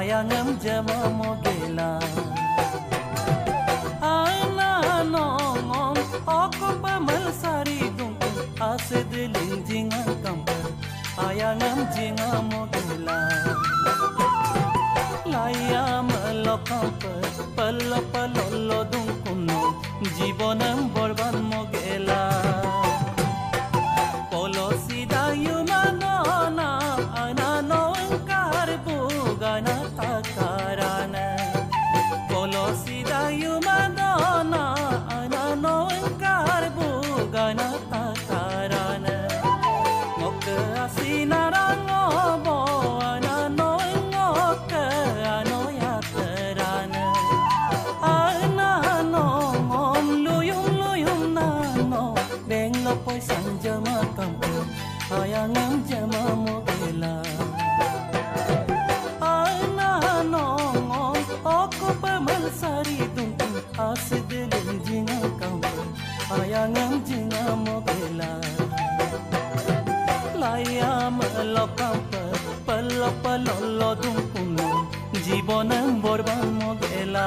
ಪಯಣಂ ಜಮ ಮೊಗೆಲ ಆನೋ ಆಕೋಪ ಮಲ್ಸಾರಿ ಗುಂಕು ಆಸೆದ್ರೆ ಲಿಂಜಿಂಗ ಕಂಪರ್ ಪಯಣಂ ಜಿಂಗ ಮೊಗೆಲ ಲಾಯಾಮ ಲಕಂಪರ್ ಪಲ್ಲ ಪಲ್ಲೊಲ್ಲ ದುಂಕುನ್ನು ಜೀವನಂ ಬರ್ಬನ್ ಮೊಗೆಲಾ পল্ল পল্ল দুকুন জীবন বরবা মগেলা